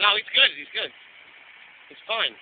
No, he's good. He's good. He's fine.